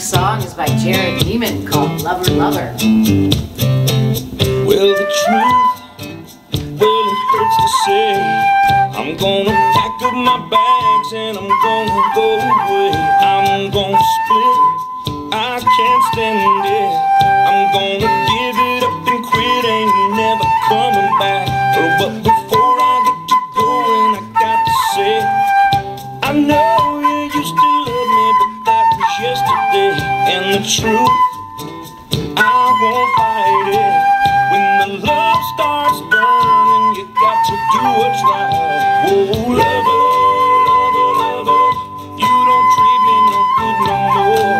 next song is by Jerrod Niemann called Lover Lover. Well, the truth, well, it hurts to say. I'm gonna pack up my bags and I'm gonna go away. I'm gonna split, I can't stand it. I'm gonna The truth, I won't fight it. When the love starts burning, you got to do what's right. Whoa, lover, lover, lover, you don't treat me no good no more.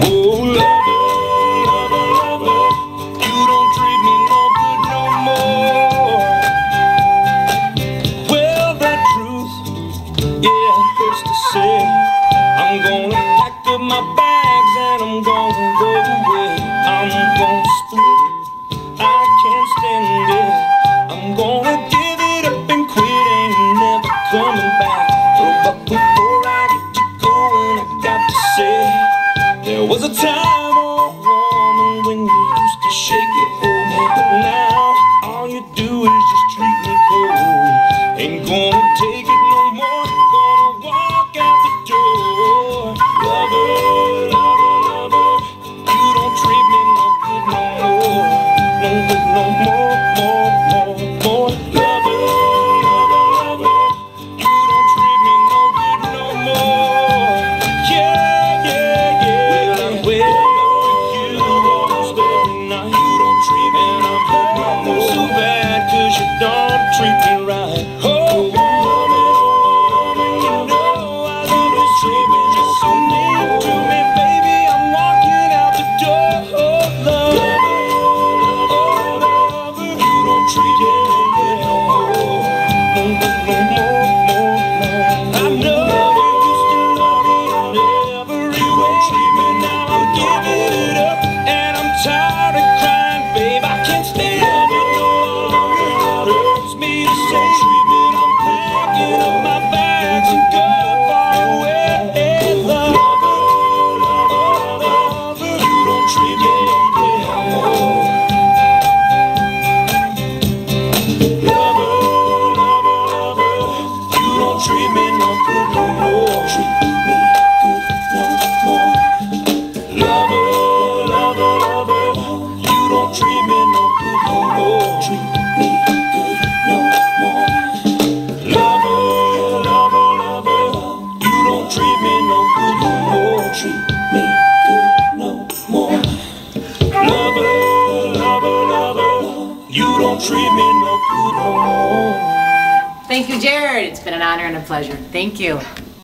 Whoa, lover, lover, lover, you don't treat me no good no more. Well, the truth, yeah, hurts to say. I'm gonna pack up my bags and I'm gonna go away. I'm gonna split. I can't stand it. I'm gonna give it up and quit. Ain't never coming back. But before I get to going, I got to say there was a time, oh woman, when you used to shake it for me, but now all you do is just treat me cold. Ain't gonna you me no good no more. Treat me good no more. Lover, lover, lover, you don't treat me no good no more. Treat me good no more. Lover, lover, lover, you don't treat me no good no more. Thank you, Jerrod. It's been an honor and a pleasure. Thank you.